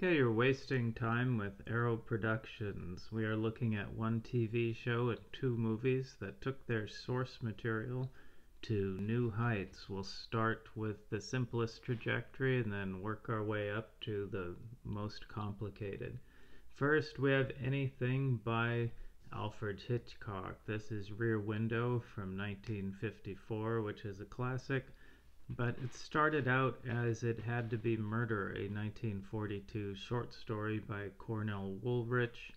Okay, you're wasting time with Arrow Productions. We are looking at one TV show and two movies that took their source material to new heights. We'll start with the simplest trajectory and then work our way up to the most complicated. First, we have Anything by Alfred Hitchcock. This is Rear Window from 1954, which is a classic. But it started out as It Had to Be Murder, a 1942 short story by Cornell Woolrich.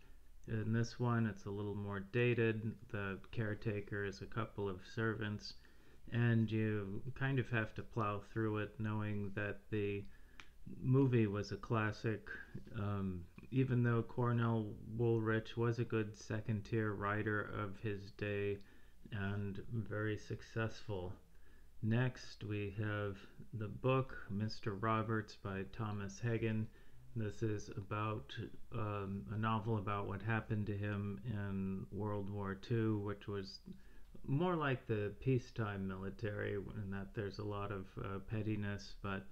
In this one, it's a little more dated. The caretaker is a couple of servants, and you kind of have to plow through it knowing that the movie was a classic. Um, even though Cornell Woolrich was a good second tier writer of his day and very successful. Next, we have the book Mr. Roberts by Thomas Heggen. This is about um, a novel about what happened to him in World War II, which was more like the peacetime military, in that there's a lot of uh, pettiness but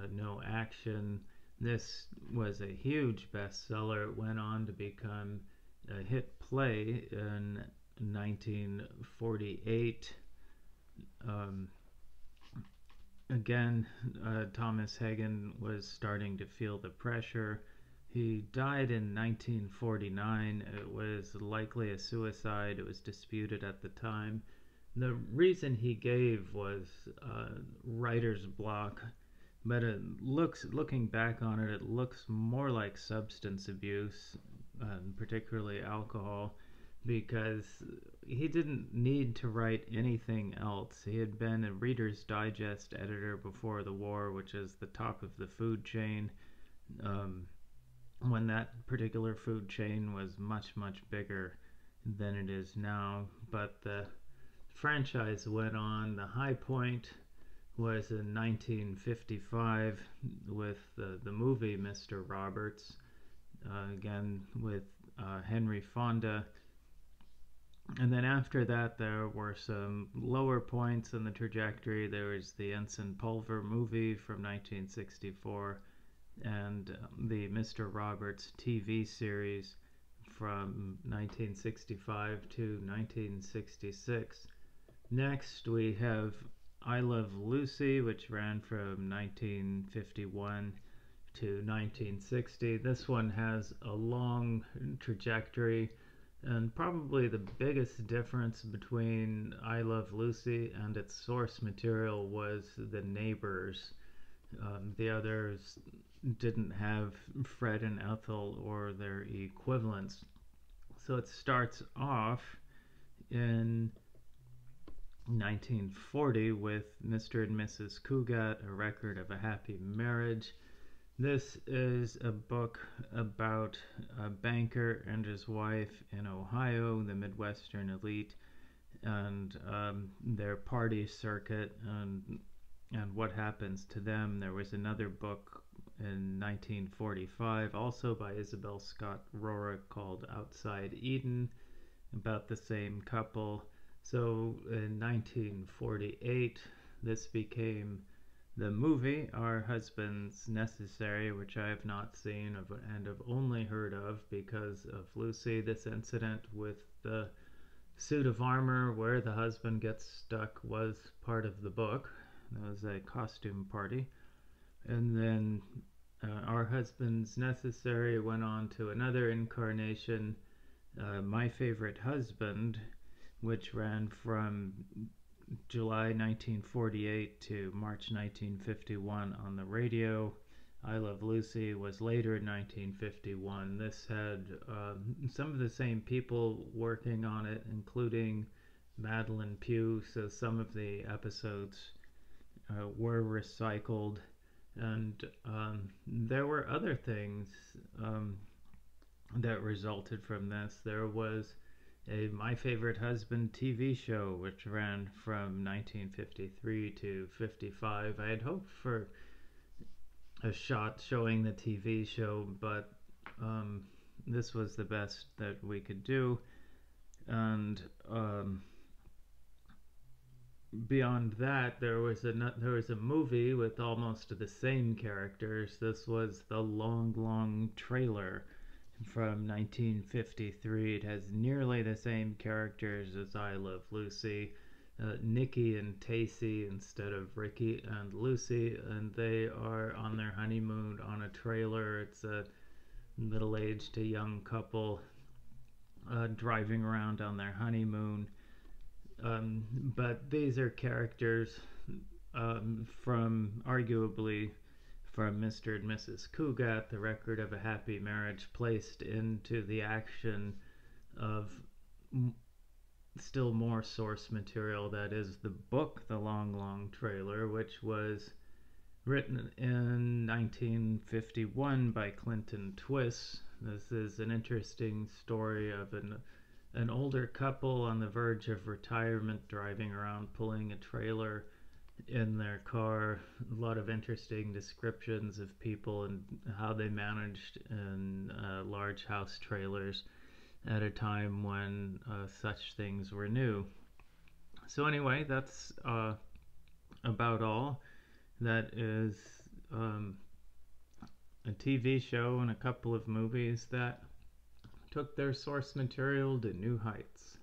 uh, no action. This was a huge bestseller. It went on to become a hit play in 1948 um, again, uh, Thomas Heggen was starting to feel the pressure. He died in 1949. It was likely a suicide. It was disputed at the time. The reason he gave was uh, writer's block, but it looks, looking back on it, it looks more like substance abuse, uh, particularly alcohol because he didn't need to write anything else. He had been a Reader's Digest editor before the war, which is the top of the food chain. Um, when that particular food chain was much, much bigger than it is now. But the franchise went on. The high point was in 1955 with the, the movie Mr. Roberts, uh, again with uh, Henry Fonda and then after that, there were some lower points in the trajectory. There was the Ensign Pulver movie from 1964 and um, the Mr. Roberts TV series from 1965 to 1966. Next, we have I Love Lucy, which ran from 1951 to 1960. This one has a long trajectory and probably the biggest difference between I Love Lucy and its source material was the neighbors. Um, the others didn't have Fred and Ethel or their equivalents. So it starts off in 1940 with Mr. and Mrs. Cugat, A Record of a Happy Marriage. This is a book about a banker and his wife in Ohio, the Midwestern elite, and um, their party circuit and and what happens to them. There was another book in 1945, also by Isabel Scott Rorick, called Outside Eden, about the same couple. So in 1948, this became the movie, Are Husbands Necessary, which I have not seen and have only heard of because of Lucy, this incident with the suit of armor where the husband gets stuck was part of the book. It was a costume party. And then uh, Are Husbands Necessary went on to another incarnation, uh, My Favorite Husband, which ran from July 1948 to March 1951 on the radio. I Love Lucy was later in 1951. This had um, some of the same people working on it, including Madelyn Pugh, so some of the episodes uh, were recycled. And um, there were other things um, that resulted from this. There was a My Favorite Husband TV show, which ran from 1953 to 55. I had hoped for a shot showing the TV show, but um, this was the best that we could do. And um, beyond that, there was a there was a movie with almost the same characters. This was the Long Long Trailer from 1953. It has nearly the same characters as I Love Lucy. Uh, Nicky and Tacy instead of Ricky and Lucy, and they are on their honeymoon on a trailer. It's a middle aged to young couple uh, driving around on their honeymoon. Um, but these are characters um, from arguably from Mr. and Mrs. Cugat, the record of a happy marriage, placed into the action of m- still more source material that is the book, The Long Long Trailer, which was written in 1951 by Clinton Twiss. This is an interesting story of an an older couple on the verge of retirement driving around pulling a trailer in their car. A lot of interesting descriptions of people and how they managed in uh, large house trailers at a time when uh, such things were new. So, anyway, that's uh, about all. That is um, a TV show and a couple of movies that took their source material to new heights.